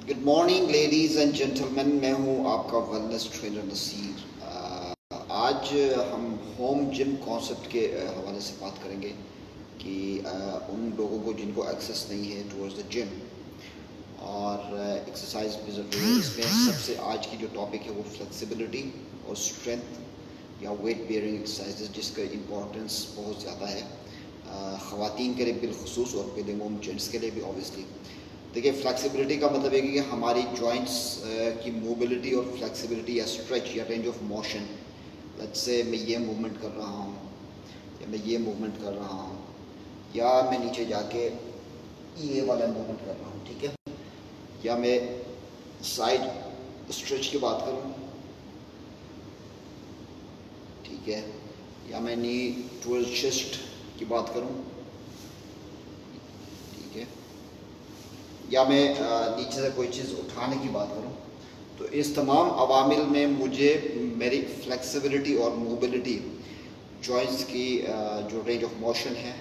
Good morning ladies and gentleman मैं हूँ आपका वेलनेस ट्रेनर नसीर। आज हम होम जिम कॉन्सेप्ट के हवाले से बात करेंगे कि उन लोगों को जिनको एक्सेस नहीं है टूवर्ड्स द जिम और एक्सरसाइज भी ज़रूरी है। इसमें सबसे आज की जो टॉपिक है वो फ्लेक्सिबिलिटी और स्ट्रेंथ या वेट बेयरिंग एक्सरसाइज जिसका इम्पोर्टेंस बहुत ज़्यादा है। ख़वान के लिए बिलखसूस और बिलमूम जेंट्स के लिए भी ऑब्वियसली देखिए फ्लेक्सिबिलिटी का मतलब है कि हमारी जॉइंट्स की मोबिलिटी और फ्लेक्सिबिलिटी या स्ट्रेच या रेंज ऑफ़ मोशन से मैं ये मूवमेंट कर रहा हूँ, या मैं ये मूवमेंट कर रहा हूँ, या मैं नीचे जाके ये वाला मूवमेंट कर रहा हूँ, ठीक है? या मैं साइड स्ट्रेच की बात करूँ, ठीक है? या मैं नी टूवर्ड चेस्ट की बात करूँ या मैं नीचे से कोई चीज़ उठाने की बात करूँ तो इस तमाम अवामिल में मुझे मेरी फ्लेक्सिबिलिटी और मोबिलिटी जॉइंट्स की जो रेंज ऑफ़ मोशन है,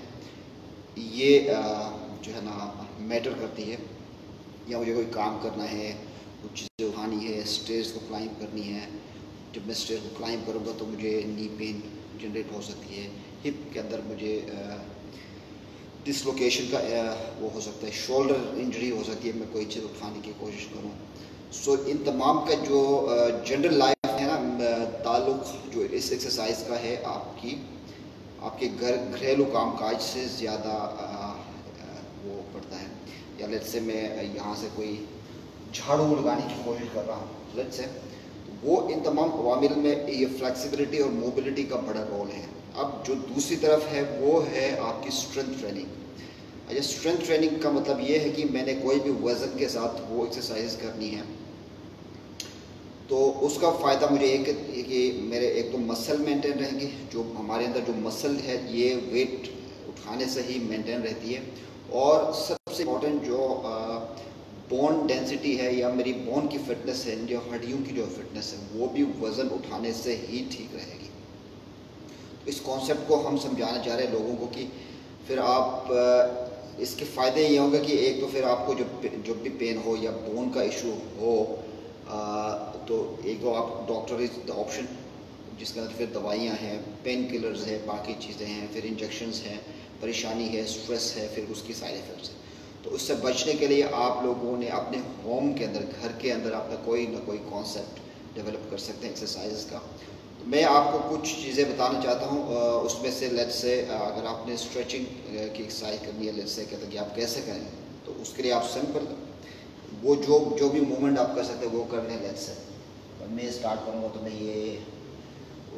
ये जो है ना मैटर करती है। या मुझे कोई काम करना है, कुछ चीज़ें उठानी है स्टेज को क्लाइंब करनी है, जब मैं स्टेज को क्लाइंब करूँगा तो मुझे नी पेन जनरेट हो सकती है हिप के अंदर मुझे डिसलोकेशन का वो हो सकता है शोल्डर इंजरी हो सकती है मैं कोई चीज़ उठाने की कोशिश करूँ। सो so, इन तमाम का जो जनरल लाइफ है ना ताल्लुक जो इस एक्सरसाइज का है आपकी आपके घर घरेलू काम काज से ज़्यादा वो पड़ता है। या लेट से मैं यहाँ से कोई झाड़ू लगाने की कोशिश कर रहा हूँ लेट से वो इन तमाम अवामिल में ये फ्लेक्सिबिलिटी और मोबिलिटी का बड़ा रोल है। अब जो दूसरी तरफ़ है, वो है आपकी स्ट्रेंथ ट्रेनिंग अच्छा स्ट्रेंथ ट्रेनिंग का मतलब ये है कि मैंने कोई भी वज़न के साथ वो एक्सरसाइज करनी है। तो उसका फ़ायदा मुझे एक कि मेरे एक तो मसल मेंटेन रहेंगे, जो हमारे अंदर जो मसल है, ये वेट उठाने से ही मेंटेन रहती है। और सबसे इम्पोर्टेंट जो बोन डेंसिटी है या मेरी बोन की फिटनेस है जो हड्डियों की जो फिटनेस है, वो भी वज़न उठाने से ही ठीक रहेगी। इस कॉन्सेप्ट को हम समझाना चाह रहे हैं लोगों को कि फिर आप इसके फ़ायदे ये होंगे कि एक तो फिर आपको जो जो भी पेन हो या बोन का इशू हो आ, तो एक तो आप डॉक्टर इज़ द ऑप्शन जिसके अंदर फिर दवाइयाँ हैं पेन किलर्स है बाकी चीज़ें हैं फिर इंजेक्शंस हैं परेशानी है स्ट्रेस है फिर उसकी साइड इफ़ेक्ट्स है। तो उससे बचने के लिए आप लोगों ने अपने होम के अंदर घर के अंदर अपना कोई ना कोई कॉन्सेप्ट डेवलप कर सकते हैं एक्सरसाइज का। मैं आपको कुछ चीज़ें बताना चाहता हूँ उसमें से लेट से अगर आपने स्ट्रेचिंग की एक्सरसाइज करनी है लेट से कहते कि आप कैसे करें तो उसके लिए आप सिंपल वो जो जो भी मूवमेंट आप कर सकते हैं, वो कर लें लेट से और मैं स्टार्ट करूँगा तो मैं ये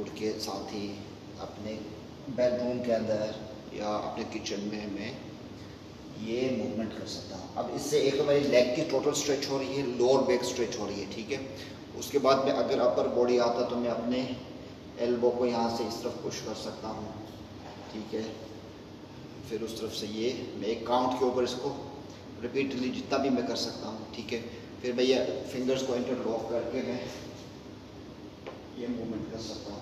उठ के साथ ही अपने बेडरूम के अंदर या अपने किचन में मैं ये मूवमेंट कर सकता हूँ। अब इससे एक तो मेरी लेग की टोटल स्ट्रेच हो रही है लोअर बैक स्ट्रेच हो रही है, ठीक है? उसके बाद में अगर अपर बॉडी आता तो मैं अपने एल्बो को यहाँ से इस तरफ़ पुश कर सकता हूँ। ठीक है। फिर उस तरफ़ से ये, मैं एक काउंट के ऊपर इसको रिपीटली जितना भी मैं कर सकता हूँ, ठीक है। फिर मैं ये फिंगर्स को इंटरलॉक करके मैं ये मूवमेंट कर सकता हूँ।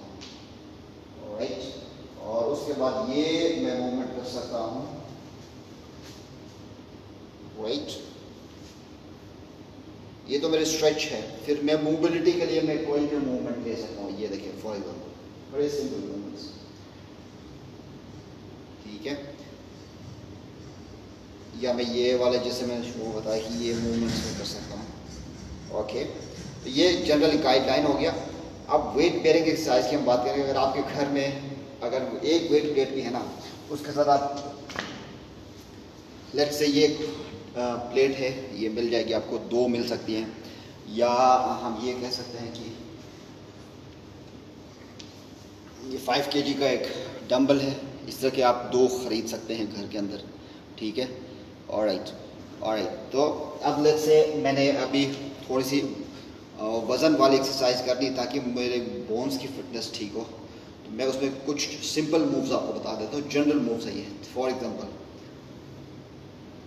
राइट और उसके बाद ये मैं मूवमेंट कर सकता हूँ। राइट ये तो मेरे स्ट्रेच है। फिर मैं मोबिलिटी के लिए मैं कोई भी मूवमेंट ले सकता हूँ। ये देखिए फॉर एग्ज़ाम्पल बड़े सिंपल मूवमेंट्स ठीक है। या मैं ये वाले जैसे मैंने वो बताया कि ये मूवमेंट्स में कर सकता हूँ। ओके तो ये जनरल गाइडलाइन हो गया। अब वेट बेरिंग एक्सरसाइज की हम बात करेंगे अगर आपके घर में अगर एक वेट प्लेट भी है ना, उसके साथ आप लेट से ये प्लेट है, ये मिल जाएगी, आपको दो मिल सकती हैं। या हम ये कह सकते हैं कि ये फाइव के जी का एक डंबल है। इस तरह के आप दो ख़रीद सकते हैं घर के अंदर। ठीक है? और राइट और राइट तो अब से मैंने अभी थोड़ी सी वज़न वाली एक्सरसाइज करनी ताकि मेरे बोन्स की फिटनेस ठीक हो। तो मैं उसमें कुछ सिंपल मूव्स आपको बता देता हूँ। जनरल मूव्स है for example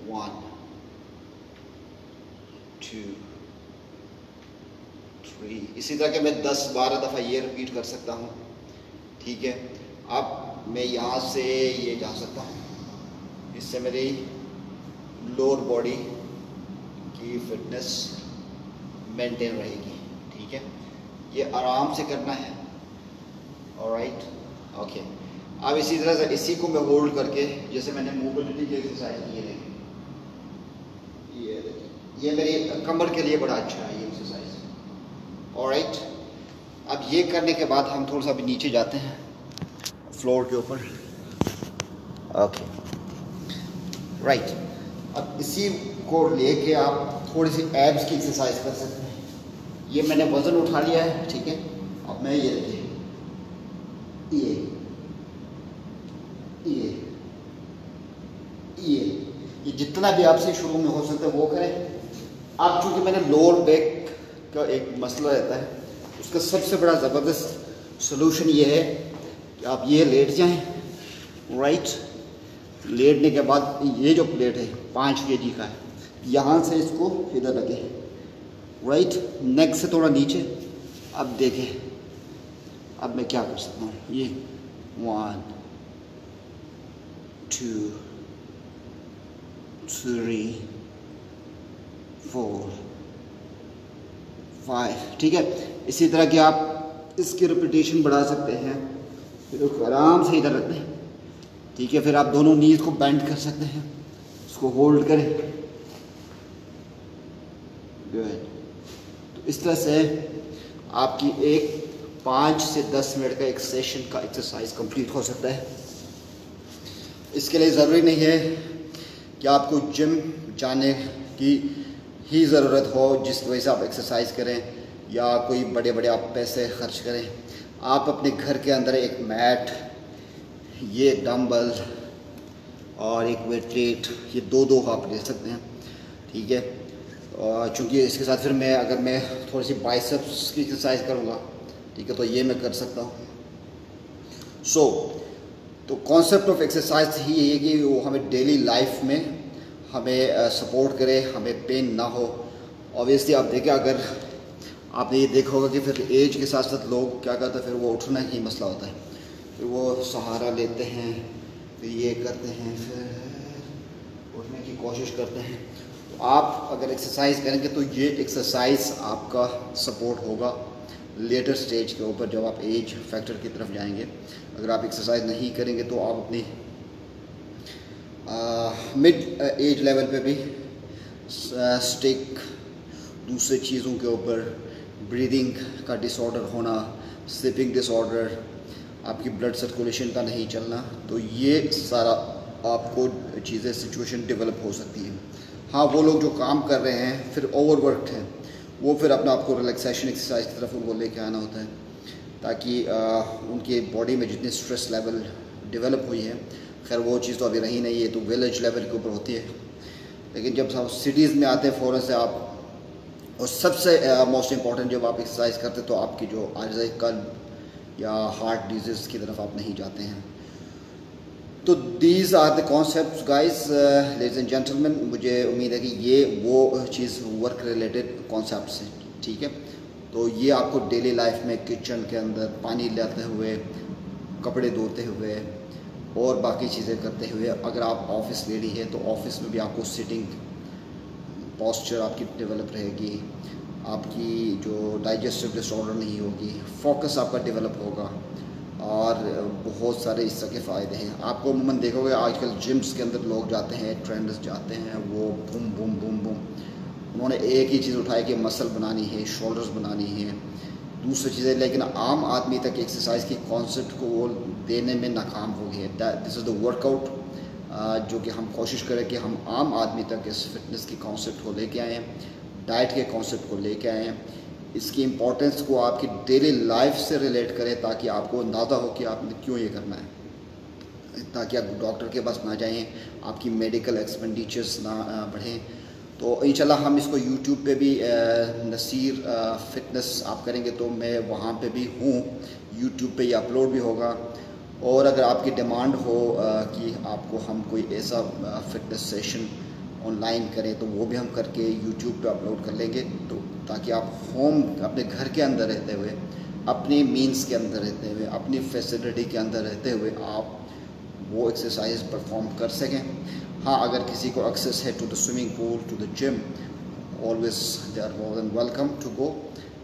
one two three इसी तरह के मैं दस बारह दफ़ा ये रिपीट कर सकता हूँ। ठीक है? अब मैं यहाँ से ये जा सकता हूँ। इससे मेरी लोअर बॉडी की फिटनेस मेंटेन रहेगी। ठीक है? ये आराम से करना है। और राइट ओके अब इसी तरह से, इसी को मैं होल्ड करके, जैसे मैंने मोबिलिटी की एक्सरसाइज की है ये ये मेरी कमर के लिए बड़ा अच्छा है ये एक्सरसाइज और राइट ये करने के बाद हम थोड़ा सा अभी नीचे जाते हैं। फ्लोर के ऊपर। ओके राइट अब इसी को लेके आप थोड़ी सी एब्स की एक्सरसाइज कर सकते हैं। ये मैंने वज़न उठा लिया है, ठीक है? अब मैं ये ये। ये। ये। ये जितना भी आपसे शुरू में हो सकता है वो करें। अब चूँकि मैंने लोअर बैक का एक मसला रहता है उसका सबसे बड़ा ज़बरदस्त सोल्यूशन ये है कि आप ये लेट जाएँ राइट लेटने के बाद ये जो प्लेट है, पाँच के जी का है, यहाँ से इसको इधर लगे राइट नेक से थोड़ा नीचे, अब देखें, अब मैं क्या कर सकता हूँ? ये one two three four five ठीक है? इसी तरह की आप इसकी रिपीटेशन बढ़ा सकते हैं। फिर उसको आराम से इधर रख दें। ठीक है, फिर आप दोनों नीज को बैंड कर सकते हैं। उसको होल्ड करें। तो इस तरह से आपकी एक पाँच से दस मिनट का एक सेशन का एक्सरसाइज कंप्लीट हो सकता है। इसके लिए ज़रूरी नहीं है कि आपको जिम जाने की ही ज़रूरत हो जिस वजह से आप एक्सरसाइज करें या कोई बड़े बड़े आप पैसे खर्च करें आप अपने घर के अंदर एक मैट ये डम्बल और एक वेट ये दो दो आप ले सकते हैं ठीक है? और चूँकि इसके साथ फिर मैं अगर मैं थोड़ी सी बाइसेप्स की एक्सरसाइज करूँगा ठीक है तो ये मैं कर सकता हूँ। सो so, तो कॉन्सेप्ट ऑफ़ एक्सरसाइज ही है कि वो हमें डेली लाइफ में हमें सपोर्ट करे, हमें पेन ना हो। ऑब्वियसली आप देखें अगर आपने ये देखा होगा कि फिर एज के साथ साथ लोग क्या करते हैं, फिर वो उठना ही मसला होता है। फिर वो सहारा लेते हैं, फिर ये करते हैं, फिर उठने की कोशिश करते हैं। तो आप अगर एक्सरसाइज करेंगे तो ये एक्सरसाइज आपका सपोर्ट होगा लेटर स्टेज के ऊपर जब आप एज फैक्टर की तरफ़ जाएँगे। अगर आप एक्सरसाइज नहीं करेंगे तो आप अपनी मिड एज लेवल पे भी स्टिक दूसरे चीज़ों के ऊपर ब्रीदिंग का डिसऑर्डर होना स्लीपिंग डिसऑर्डर आपकी ब्लड सर्कुलेशन का नहीं चलना तो ये सारा आपको चीज़ें सिचुएशन डेवलप हो सकती हैं। हाँ वो लोग जो काम कर रहे हैं, फिर ओवरवर्कड हैं, वो फिर अपने आप को रिलैक्सेशन एक्सरसाइज की तरफ़ उनको लेके आना होता है, ताकि उनके बॉडी में जितने स्ट्रेस लेवल डेवलप हुई है। खैर, वो चीज़ तो अभी रही नहीं है तो विलेज लेवल के ऊपर होती है। लेकिन जब आप सिटीज़ में आते हैं फ़ौरन से आप, और सबसे मोस्ट इंपॉर्टेंट जब आप एक्सरसाइज करते हैं तो आपकी जो आज कल्ब या हार्ट डिज़ीज़ की तरफ़ आप नहीं जाते हैं। तो these are the concept guys ladies and gentleman मुझे उम्मीद है कि ये, वो चीज़ वर्क रिलेटेड कॉन्सेप्ट हैं, ठीक है? तो ये आपको डेली लाइफ में किचन के अंदर पानी लेते हुए, कपड़े धोते हुए और बाकी चीज़ें करते हुए अगर आप ऑफ़िस लेडी है तो ऑफ़िस में भी आपको सिटिंग पॉस्चर आपकी डेवलप रहेगी। आपकी जो डाइजेस्टिव डिसऑर्डर नहीं होगी फोकस आपका डेवलप होगा और बहुत सारे इस के फ़ायदे हैं। आपको उमूमन देखोगे, आजकल जिम्स के अंदर लोग जाते हैं ट्रेंड्स जाते हैं, वो बुम बुम बुम बुम उन्होंने एक ही चीज़ उठाई कि मसल बनानी है शोल्डर्स बनानी है। दूसरी चीज़ें लेकिन आम आदमी तक एक्सरसाइज की कॉन्सेप्ट को वो देने में नाकाम हो गई है। दिस इज़ द वर्कआउट जो कि हम कोशिश करें कि हम आम आदमी तक इस फिटनेस की कॉन्सेप्ट को लेके आएँ डाइट के कॉन्सेप्ट को लेके आएँ। इसकी इम्पोर्टेंस को आपकी डेली लाइफ से रिलेट करें, ताकि आपको अंदाज़ा हो कि आपने क्यों ये करना है। ताकि आप डॉक्टर के पास ना जाएँ, आपकी मेडिकल एक्सपेंडिचर्स ना बढ़ें। तो इंशाल्लाह हम इसको यूट्यूब पे भी नसीर फिटनेस आप करेंगे तो मैं वहाँ पे भी हूँ। यूट्यूब पे ये अपलोड भी होगा। और अगर आपकी डिमांड हो कि आपको हम कोई ऐसा फिटनेस सेशन ऑनलाइन करें तो वो भी हम करके यूट्यूब पे अपलोड कर लेंगे। तो ताकि आप होम अपने घर के अंदर रहते हुए, अपने मीन्स के अंदर रहते हुए, अपनी फैसिलिटी के अंदर रहते हुए आप वो एक्सरसाइज परफॉर्म कर सकें। हाँ अगर किसी को एक्सेस है to the swimming pool to the gym always they are more than welcome to go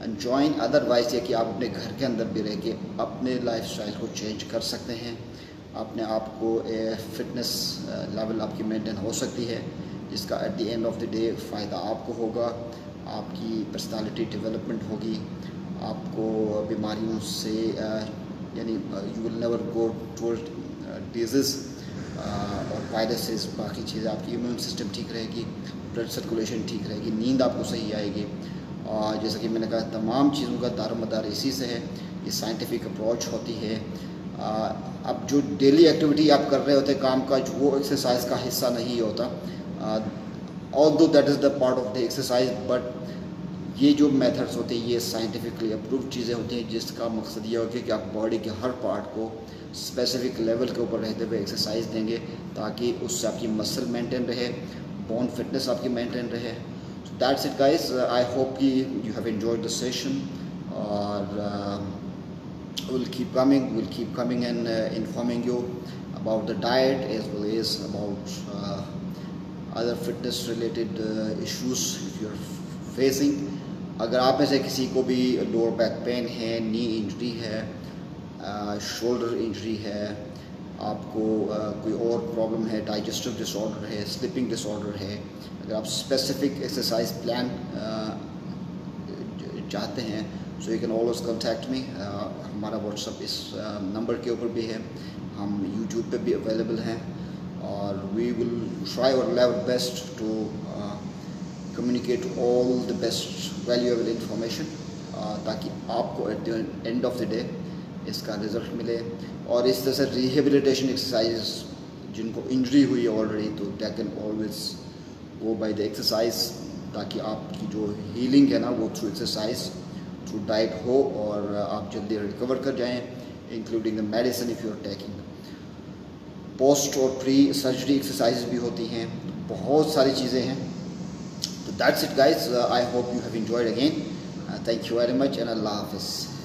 and join otherwise ये कि आप अपने घर के अंदर भी रह के अपने लाइफ स्टाइल को चेंज कर सकते हैं। अपने आप को फिटनेस लेवल आपकी मेंटेन हो सकती है, जिसका at the end of the day फ़ायदा आपको होगा। आपकी पर्सनालिटी डेवलपमेंट होगी। आपको बीमारियों से यानी you will never go toward disease और वायरसेस बाकी चीज़ें, आपकी इम्यून सिस्टम ठीक रहेगी ब्लड सर्कुलेशन ठीक रहेगी, नींद आपको सही आएगी। और जैसा कि मैंने कहा, तमाम चीज़ों का दार मदार इसी से है, ये साइंटिफिक अप्रोच होती है। अब जो डेली एक्टिविटी आप कर रहे होते हैं काम का वो एक्सरसाइज का हिस्सा नहीं होता। Although that is the part of the exercise but ये जो मेथड्स होते हैं, ये साइंटिफिकली अप्रूव चीज़ें होती हैं, जिसका मकसद ये होता है कि आप बॉडी के हर पार्ट को स्पेसिफिक लेवल के ऊपर रहते हुए एक्सरसाइज देंगे, ताकि उससे आपकी मसल मेंटेन रहे बोन फिटनेस आपकी मेंटेन रहे that's it guys I hope कि you have enjoy the session और will keep coming will keep coming and informing you about the diet as well as about other fitness related issues issues if you're. अगर आप में से किसी को भी lower back pain है knee injury है शोल्डर इंजरी है, आपको कोई और प्रॉब्लम है डाइजेस्टिव डिसऑर्डर है स्लिपिंग डिसऑर्डर है, अगर आप स्पेसिफिक एक्सरसाइज प्लान चाहते हैं so you can always contact me हमारा व्हाट्सअप इस नंबर के ऊपर भी है। हम यूट्यूब पे भी अवेलेबल हैं और वी विल ट्राई और level best to communicate all the best valuable information ताकि आपको at the end of the day इसका रिज़ल्ट मिले। और इस तरह से रिहेबिलिटेशन एक्सरसाइज जिनको इंजरी हुई है ऑलरेडी तो they can always go by the exercise ताकि आपकी जो हीलिंग है ना, वो थ्रू एक्सरसाइज थ्रू डाइट हो और आप जल्दी रिकवर कर जाएँ including the medicine if you are taking post और प्री सर्जरी एक्सरसाइज भी होती हैं। बहुत सारी चीज़ें हैं। that's it guys. Uh, i hope you have enjoyed again. Uh, thank you very much and allah hafiz.